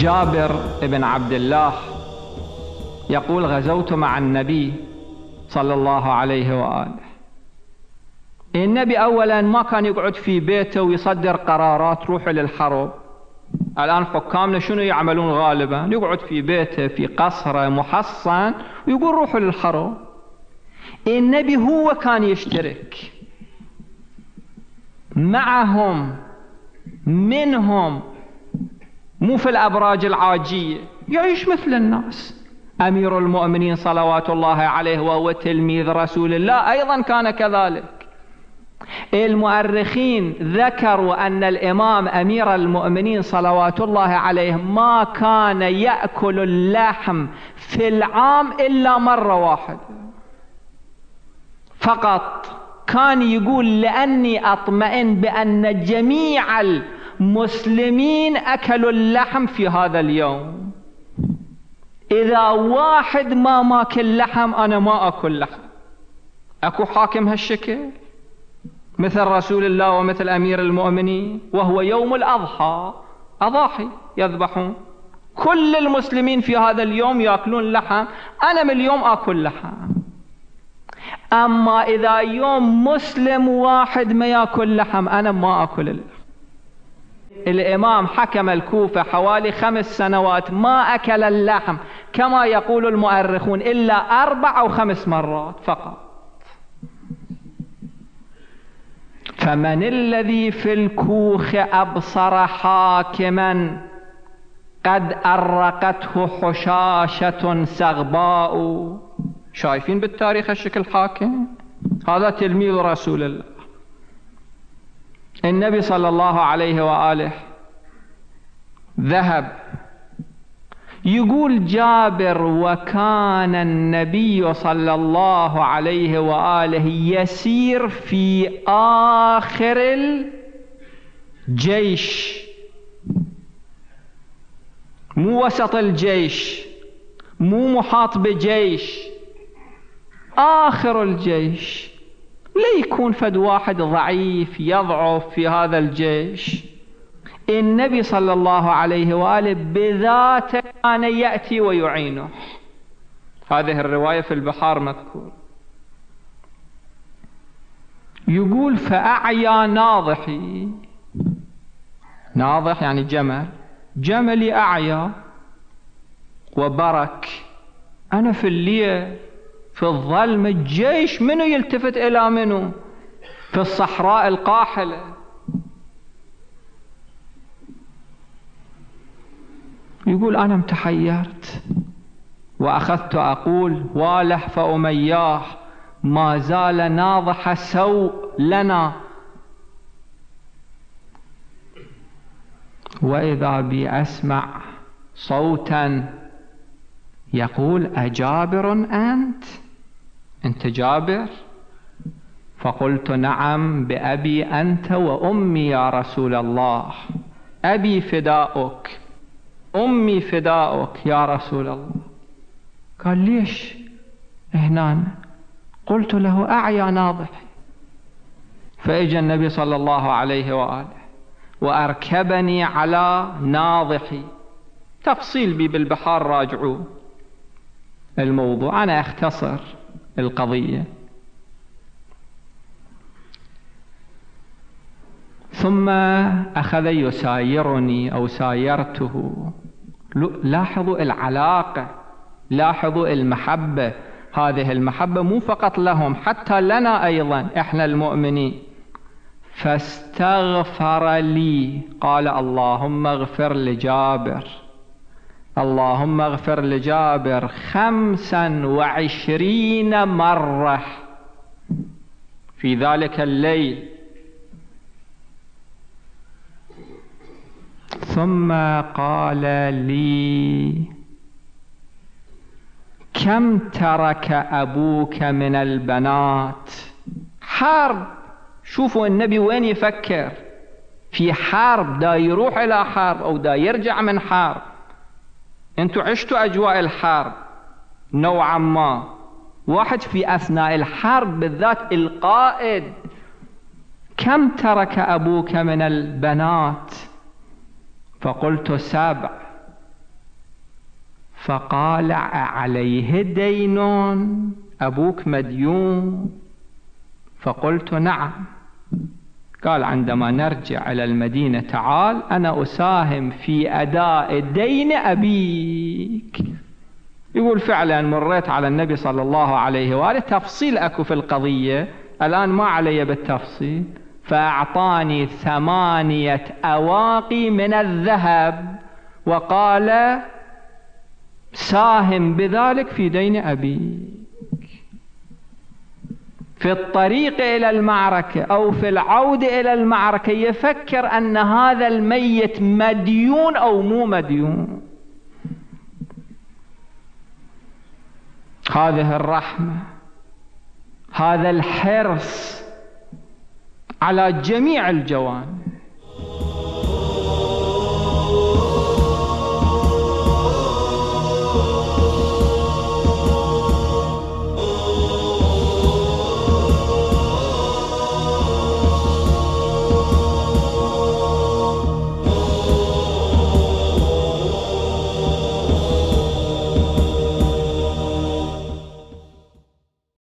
جابر بن عبد الله يقول غزوت مع النبي صلى الله عليه وآله. النبي أولا ما كان يقعد في بيته ويصدر قرارات روحوا للحرب. الآن حكامنا شنو يعملون غالبا؟ يقعد في بيته في قصره محصن ويقول روحوا للحرب. النبي هو كان يشترك معهم منهم مو في الأبراج العاجية. يعيش مثل الناس. أمير المؤمنين صلوات الله عليه وهو تلميذ رسول الله. أيضا كان كذلك. المؤرخين ذكروا أن الإمام أمير المؤمنين صلوات الله عليه ما كان يأكل اللحم في العام إلا مرة واحدة. فقط كان يقول لأني أطمئن بأن جميع المسلمين أكلوا اللحم في هذا اليوم. إذا واحد ما ماكل لحم أنا ما أكل لحم. أكو حاكم هالشكل؟ مثل رسول الله ومثل أمير المؤمنين وهو يوم الأضحى. أضاحي يذبحون. كل المسلمين في هذا اليوم يأكلون لحم. أنا من اليوم أكل لحم. أما إذا يوم مسلم واحد ما يأكل لحم أنا ما أكل اللحم الإمام حكم الكوفة حوالي خمس سنوات ما أكل اللحم كما يقول المؤرخون إلا أربع أو خمس مرات فقط. فمن الذي في الكوخ أبصر حاكما قد أرقته حشاشة سغباء. شايفين بالتاريخ الشكل حاكم؟ هذا تلميذ رسول الله. النبي صلى الله عليه وآله ذهب يقول جابر وكان النبي صلى الله عليه وآله يسير في آخر الجيش. مو وسط الجيش مو محاط بجيش آخر الجيش. ليكون فد واحد ضعيف يضعف في هذا الجيش. النبي صلى الله عليه وآله بذاته كان يأتي ويعينه. هذه الرواية في البحار مذكور. يقول فأعيا ناضحي. ناضح يعني جمل. جملي أعيا وبرك. أنا في الليل في الظلم الجيش منو يلتفت إلى منو؟ في الصحراء القاحلة. يقول أنا متحيرت وأخذت أقول واله فأمياه ما زال ناضح سوء لنا. وإذا بي أسمع صوتا يقول أجابر أنت؟ أنت جابر؟ فقلت نعم بأبي أنت وأمي يا رسول الله. أبي فداؤك أمي فداؤك يا رسول الله. قال ليش؟ هنا قلت له أعيا ناضحي فإجا النبي صلى الله عليه وآله وأركبني على ناضحي. تفصيل بي بالبحار راجعوا الموضوع أنا أختصر. القضية. ثم أخذ يسايرني أو سايرته. لاحظوا العلاقة لاحظوا المحبة. هذه المحبة مو فقط لهم حتى لنا أيضا إحنا المؤمنين. فاستغفر لي قال اللهم اغفر لجابر. اللهم اغفر لجابر خمسا وعشرين مرة. في ذلك الليل. ثم قال لي كم ترك أبوك من البنات؟ حرب. شوفوا النبي وين يفكر. في حرب دا يروح إلى حرب أو دا يرجع من حرب. أنتوا عشتوا أجواء الحرب نوعا ما. واحد في أثناء الحرب بالذات القائد. كم ترك أبوك من البنات؟ فقلت سبع. فقال عليه دين أبوك مديون. فقلت نعم. قال عندما نرجع إلى المدينة تعال أنا أساهم في أداء دين أبيك. يقول فعلا مريت على النبي صلى الله عليه وآله. تفصيل أكو في القضية. الآن ما علي بالتفصيل. فأعطاني ثمانية أواقي من الذهب وقال ساهم بذلك في دين أبيك. في الطريق إلى المعركة أو في العودة إلى المعركة يفكر أن هذا الميت مديون أو مو مديون. هذه الرحمة هذا الحرص على جميع الجوانب.